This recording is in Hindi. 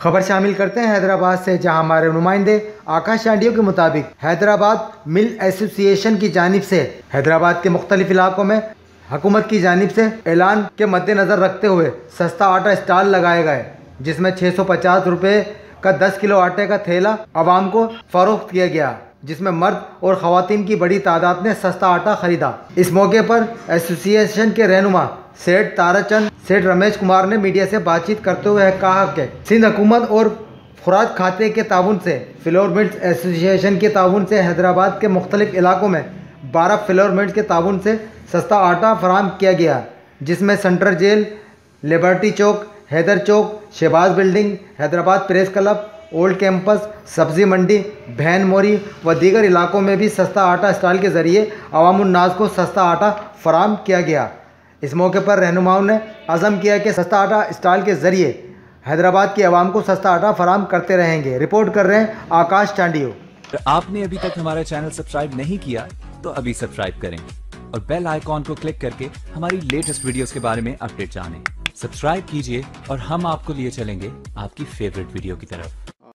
खबर शामिल करते हैं हैदराबाद से, जहाँ हमारे नुमाइंदे आकाश आंडियो के मुताबिक हैदराबाद मिल एसोसिएशन की जानब से, हैदराबाद के मुख्तलिफ़ इलाकों में हुकूमत की जानब से ऐलान के मद्देनज़र रखते हुए सस्ता आटा स्टॉल लगाए गए, जिसमें छः सौ पचास रुपये का 10 किलो आटे का थैला आवाम को फरोख्त किया गया। जिसमें मर्द और ख़वान की बड़ी तादाद ने सस्ता आटा खरीदा। इस मौके पर एसोसिएशन के रहनुमा सेठ ताराचंद, सेठ रमेश कुमार ने मीडिया से बातचीत करते हुए कहा कि सिंध हुकूमत और खुराक खाते के ताउन से, फ्लोर मिल्स एसोसिएशन के ताउन से हैदराबाद के मुख्तलिफ़ इलाकों में बारह फ्लोर मिल्स के ताउन से सस्ता आटा फराम किया गया, जिसमें central jail, liberty chowk, Haider chowk, Shahbaz building, Hyderabad press club old campus, Sabzi Mandi, भैन मोरी व दीगर इलाकों में भी सस्ता आटा स्टॉल के ज़रिए अवामनाज को सस्ता आटा फराम किया गया। इस मौके पर रहनुमाओं ने अज़म किया कि सस्ता आटा स्टॉल के ज़रिए हैदराबाद की आवाम को सस्ता आटा फराम करते रहेंगे। रिपोर्ट कर रहे हैं आकाश चांडियो। आपने अभी तक हमारा चैनल सब्सक्राइब नहीं किया तो अभी सब्सक्राइब करें और बेल आइकॉन को क्लिक करके हमारी लेटेस्ट वीडियोस के बारे में अपडेट जानें। सब्सक्राइब कीजिए और हम आपको लिए चलेंगे आपकी फेवरेट वीडियो की तरफ़।